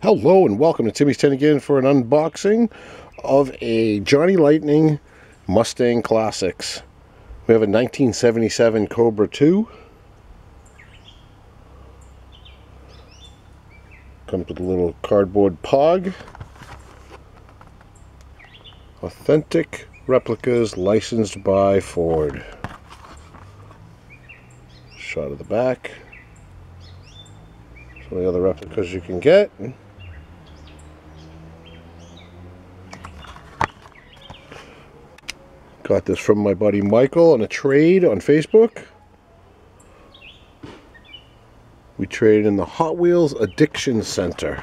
Hello and welcome to Timmy's 10 again for an unboxing of a Johnny Lightning Mustang Classics. We have a 1977 Cobra 2. Comes with a little cardboard pog. Authentic replicas licensed by Ford. Shot of the back. Some of the other replicas you can get. Got this from my buddy Michael on a trade on Facebook. We traded in the Hot Wheels Addiction Center.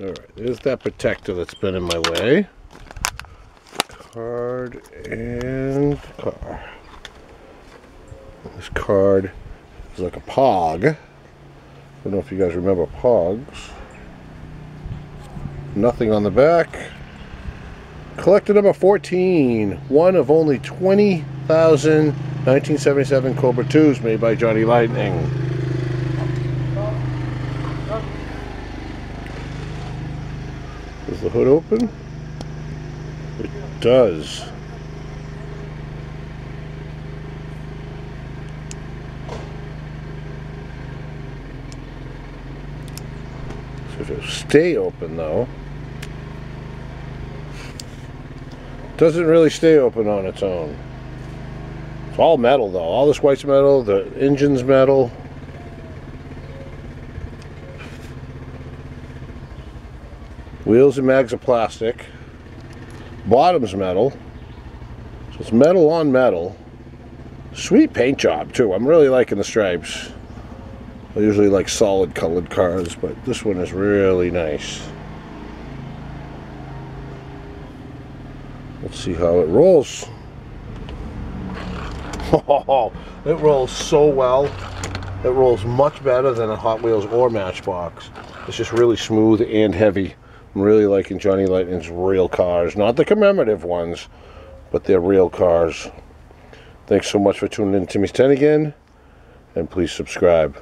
Alright, there's that protector that's been in my way. Card and car. This card is like a pog. I don't know if you guys remember pogs. Nothing on the back. Collector number 14. One of only 20,000 1977 Cobra 2s made by Johnny Lightning. Does the hood open? It does. So it'll stay open though, doesn't really stay open on its own. It's all metal though. All this white's metal, the engine's metal. Wheels and mags are plastic. Bottom's metal. So it's metal on metal. Sweet paint job too. I'm really liking the stripes. I usually like solid colored cars, but this one is really nice. Let's see how it rolls. Oh, it rolls so well. It rolls much better than a Hot Wheels or Matchbox. It's just really smooth and heavy. I'm really liking Johnny Lightning's real cars. Not the commemorative ones, but they're real cars. Thanks so much for tuning in to Timmy's 10 again. And please subscribe.